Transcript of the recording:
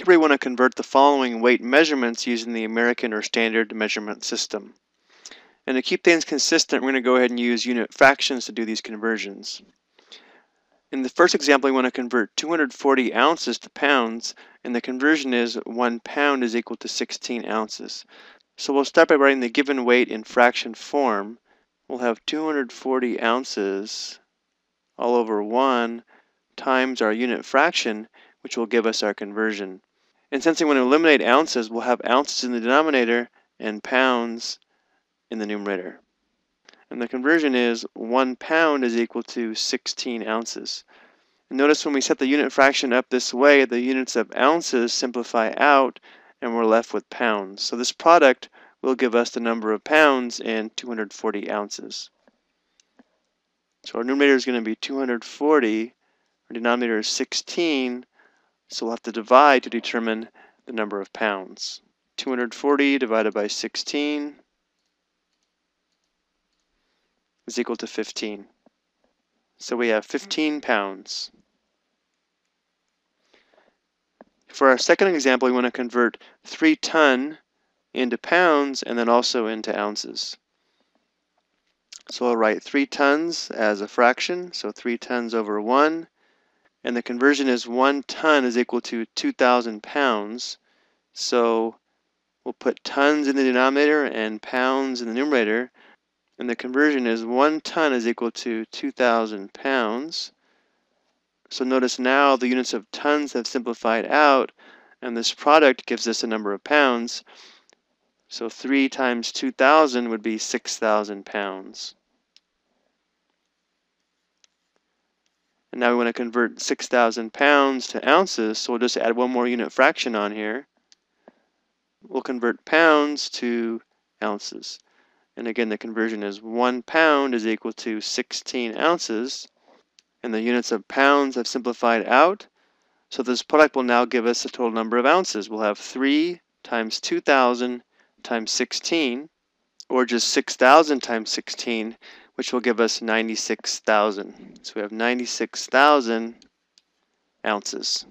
Here we want to convert the following weight measurements using the American or Standard Measurement System. And to keep things consistent, we're going to go ahead and use unit fractions to do these conversions. In the first example, we want to convert 240 ounces to pounds, and the conversion is 1 pound is equal to 16 ounces. So we'll start by writing the given weight in fraction form. We'll have 240 ounces all over 1 times our unit fraction, which will give us our conversion. And since we want to eliminate ounces, we'll have ounces in the denominator and pounds in the numerator. And the conversion is 1 pound is equal to 16 ounces. And notice when we set the unit fraction up this way, the units of ounces simplify out and we're left with pounds. So this product will give us the number of pounds in 240 ounces. So our numerator is going to be 240, our denominator is 16, so we'll have to divide to determine the number of pounds. 240 divided by 16 is equal to 15. So we have 15 pounds. For our second example, we want to convert 3 ton into pounds and then also into ounces. So I'll write 3 tons as a fraction, so 3 tons over 1. And the conversion is 1 ton is equal to 2,000 pounds. So we'll put tons in the denominator and pounds in the numerator and the conversion is one ton is equal to 2,000 pounds. So notice now the units of tons have simplified out, and this product gives us a number of pounds. So 3 times 2,000 would be 6,000 pounds. Now we want to convert 6,000 pounds to ounces, so we'll just add one more unit fraction on here. We'll convert pounds to ounces. And again, the conversion is one pound is equal to 16 ounces. And the units of pounds have simplified out. So this product will now give us the total number of ounces. We'll have 3 times 2,000 times 16, or just 6,000 times 16, which will give us 96,000. So we have 96,000 ounces.